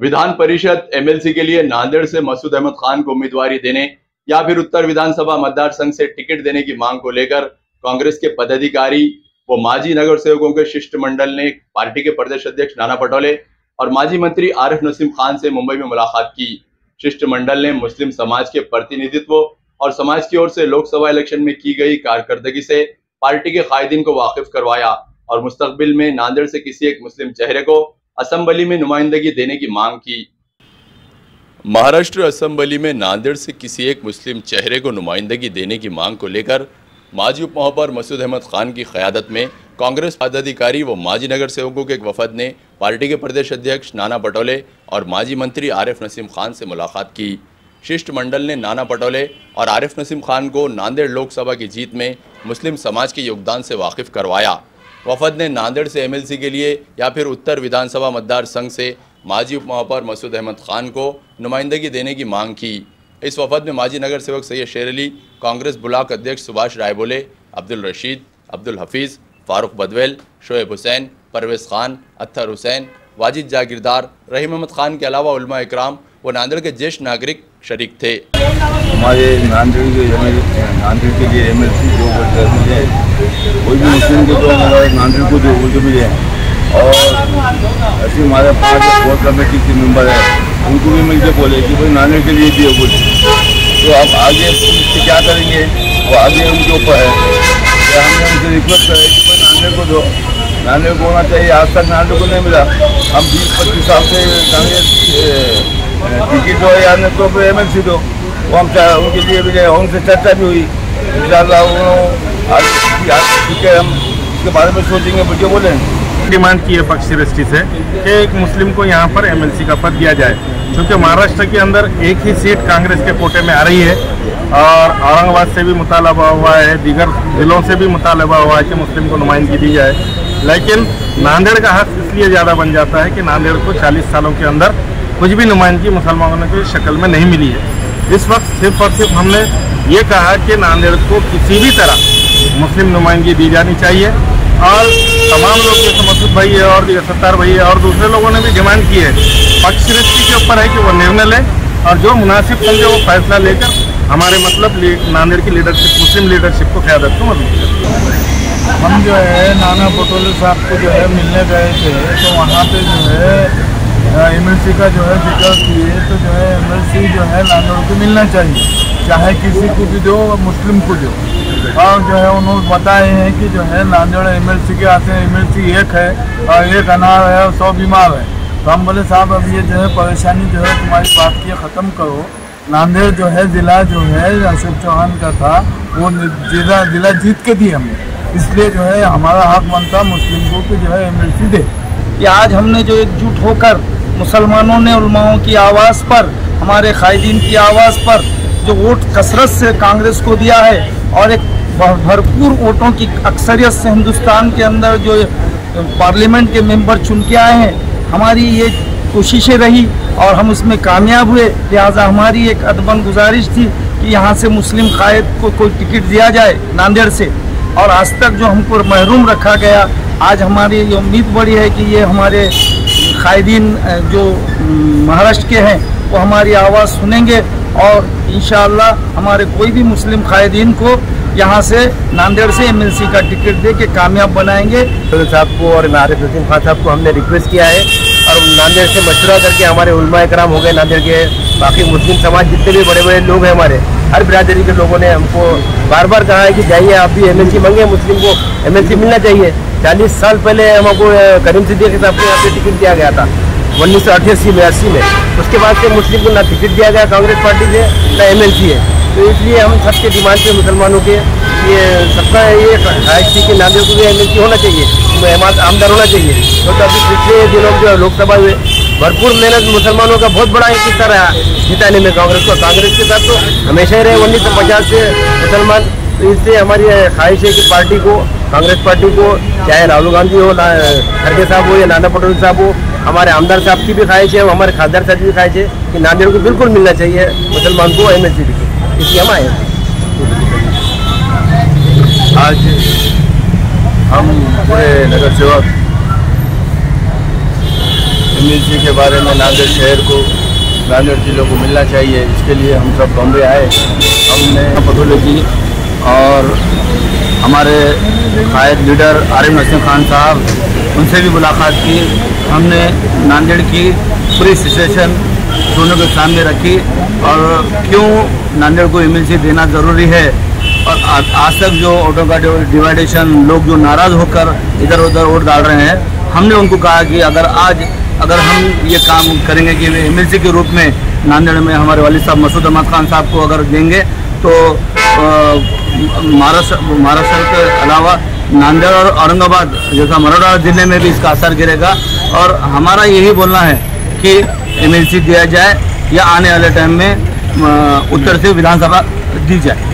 Vidhan Parishad MLC के लिए नांदेड़ से मसूद अहमद खान को उम्मीदवारी देने या फिर उत्तर विधानसभा मतदार संघ से टिकट देने की मांग को लेकर कांग्रेस के पदाधिकारी व माजी नगर सेवकों के शिष्टमंडल ने पार्टी के प्रदेश अध्यक्ष नाना पटोले और माजी मंत्री आरिफ नसीम खान से मुंबई में मुलाकात की। शिष्टमंडल ने मुस्लिम समाज के प्रतिनिधित्व और समाज की ओर से लोकसभा इलेक्शन में की गई कारकर्दगी से पार्टी के कायदीन को वाकिफ करवाया और मुस्तबिल में नांदेड़ से किसी एक मुस्लिम चेहरे को असम्बली में नुमाइंदगी देने की मांग की। महाराष्ट्र असम्बली में नांदेड़ से किसी एक मुस्लिम चेहरे को नुमाइंदगी देने की मांग को लेकर माजी उप महापौर मसूद अहमद खान की क़्यादत में कांग्रेस पदाधिकारी व माजी नगर सेवकों के एक वफद ने पार्टी के प्रदेश अध्यक्ष नाना पटोले और माजी मंत्री आरिफ नसीम खान से मुलाकात की। शिष्टमंडल ने नाना पटोले और आरिफ नसीम खान को नांदेड़ लोकसभा की जीत में मुस्लिम समाज के योगदान से वाकिफ करवाया। वफद ने नांदेड़ से एमएलसी के लिए या फिर उत्तर विधानसभा मतदार संघ से माजी उप महापौर मसूद अहमद खान को नुमाइंदगी देने की मांग की। इस वफद में माजी नगर सेवक सैयद शेर अली, कांग्रेस ब्लाक अध्यक्ष सुभाष रायबोले अब्दुल रशीद, अब्दुल हफीज़, फारूक बदवेल, शोएब हुसैन, परवेज़ खान अत्थर हुसैन, वाजिद जागीरदार, रहीम अहमद खान के अलावा उलमा इकराम व नांदेड़ के ज्येष्ठ नागरिक शरीक थे। हमारे नांदेड़ के नांदेड़ के लिए एम एल सी कोई भी मुस्लिम के तो नांदेड़ को जो जो मिले और ऐसे हमारे पाँच कोर कमेटी के मेंबर है, उनको भी मिलकर बोले कि भाई नांदेड़ के लिए दिए बोले तो अब आगे क्या करेंगे? वो आगे उनके ऊपर है। तो हमने उनसे रिक्वेस्ट करा कि भाई नांदेड़ को दो। नांदेड़ को होना चाहिए। आज तक नांदेड़ को नहीं मिला। हम बीस पच्चीस साल से टिकट दो या तो एम एल सी दो। वो हम उनके लिए भी गए, उनसे चर्चा भी हुई। इन आज ठीक है, हम इसके बारे में सोचेंगे बोले। डिमांड की है पक्ष दृष्टि से कि एक मुस्लिम को यहाँ पर एमएलसी का पद दिया जाए, क्योंकि महाराष्ट्र के अंदर एक ही सीट कांग्रेस के कोटे में आ रही है और औरंगाबाद से भी मुतालबा हुआ है, दीगर जिलों से भी मुतालबा हुआ है कि मुस्लिम को नुमाइंदगी दी जाए। लेकिन नांदेड़ का हक इसलिए ज़्यादा बन जाता है कि नांदेड़ को 40 सालों के अंदर कुछ भी नुमाइंदगी मुसलमानों की शक्ल में नहीं मिली है। इस वक्त सिर्फ़ और सिर्फ़ हमने ये कहा कि नांदेड़ को किसी भी तरह मुस्लिम नुमाइंदगी दी जानी चाहिए। और तमाम लोग जैसे मसूद भाई है और सत्तार भाई है और दूसरे लोगों ने भी डिमांड की है। पक्ष के ऊपर है कि वो निर्णय लें और जो मुनासिब समझे वो फैसला लेकर हमारे मतलब नांदेड़ की लीडरशिप मुस्लिम लीडरशिप को क्यादत को मदद हम जो है, नाना पटोले साहब को जो है मिलने गए थे तो वहाँ पे जो है एमएलसी का जो है ज़िक्र किए तो जो है एमएलसी जो है नांदेड़ को मिलना चाहिए। चाहे किसी को भी दो, मुस्लिम को दो। और जो है, उन्होंने बताए हैं कि जो है, नांदेड़ एमएलसी के आते हैं। एमएलसी एक है और एक अनार है और सौ बीमार है। तो हम बोले, साहब, अब ये जो है, परेशानी जो है, तुम्हारी बात की ख़त्म करो। नांदेड़ जो है, ज़िला जो है, अशोक चौहान का था, वो जिला जिला जीत के दिए हमने। इसलिए जो है, हमारा हक हाँ बनता, मुस्लिम को कि जो है, एमएलसी दे। कि आज हमने जो एकजुट होकर मुसलमानों ने उलमाओं की आवाज़ पर, हमारे कायदीन की आवाज़ पर, जो वोट कसरत से कांग्रेस को दिया है और एक भरपूर वोटों की अक्सरियत से हिंदुस्तान के अंदर जो पार्लियामेंट के मेंबर चुन के आए हैं, हमारी ये कोशिशें रही और हम उसमें कामयाब हुए। लिहाजा हमारी एक अदबन गुजारिश थी कि यहाँ से मुस्लिम कायद को कोई टिकट दिया जाए नांदेड़ से। और आज तक जो हमको महरूम रखा गया, आज हमारी ये उम्मीद बड़ी है कि ये हमारे कायदीन जो महाराष्ट्र के हैं, वो हमारी आवाज़ सुनेंगे और इन हमारे कोई भी मुस्लिम कायदीन को यहाँ से नांदेड़ से एमएलसी का टिकट दे के कामयाब बनाएँगे। साहब को और आरिफ नसीम खान साहब को हमने रिक्वेस्ट किया है और नांदेड़ से मशुरा करके हमारे उलमा कराम हो गए नांदेड़ के बाकी मुस्लिम समाज जितने भी बड़े बड़े लोग हैं हमारे, हर बिरादरी के लोगों ने हमको बार बार कहा है कि जाइए, आप भी एमएलसी मांगे, मुस्लिम को एमएलसी मिलना चाहिए। चालीस साल पहले हमको करीम सिद्दीकी साहब को यहाँ पे टिकट दिया गया था। उन्नीस सौ अठासी बयासी में। उसके बाद से मुस्लिम को ना टिकट दिया गया, कांग्रेस पार्टी से ना एम है। तो इसलिए हम सबके डिमांड पे मुसलमानों के, ये सबका ये थी कि नागरिक को भी एम होना चाहिए आमदार होना चाहिए। तो अभी पिछले दिनों जो लोकसभा में भरपूर मेहनत मुसलमानों का बहुत बड़ा एक हिस्सा रहा जिताने में, कांग्रेस को, कांग्रेस के साथ तो हमेशा ही रहे उन्नीस सौ पचास से मुसलमान। तो इससे हमारी ख्वाहिश है कि पार्टी को, कांग्रेस पार्टी को, चाहे राहुल गांधी हो खड़गे साहब हो या नाना पटोले साहब हो हमारे आमदार साहब की भी ख्वाहिश है हमारे खासदार साहब की भी ख्वाहिश है कि नांदेड़ को बिल्कुल मिलना चाहिए मुसलमान को एम एस सी इसलिए हम आए आज हम पूरे नगर सेवक एम के बारे में नांदेड़ शहर को नांदेड़ जिलों को मिलना चाहिए। इसके लिए हम सब बॉम्बे आए। हमने पटोले जी और हमारे कायद लीडर आरिफ नसीम खान साहब, उनसे भी मुलाकात की। हमने नांदेड़ की पूरी सिचुएशन दोनों के सामने रखी और क्यों नांदेड़ को एमएलसी देना ज़रूरी है और आज तक जो ऑटो का डिवाइडेशन, लोग जो नाराज़ होकर इधर उधर वोट डाल रहे हैं, हमने उनको कहा कि अगर आज, अगर हम ये काम करेंगे कि एमएलसी के रूप में नांदेड़ में हमारे वाली साहब मसूद अहमद खान साहब को अगर देंगे तो महाराष्ट्र महाराष्ट्र के अलावा नांदेड़ और औरंगाबाद, जैसा मरोड़ा ज़िले में भी इसका असर गिरेगा। और हमारा यही बोलना है कि एमएलसी दिया जाए या आने वाले टाइम में उत्तर से विधानसभा दी जाए।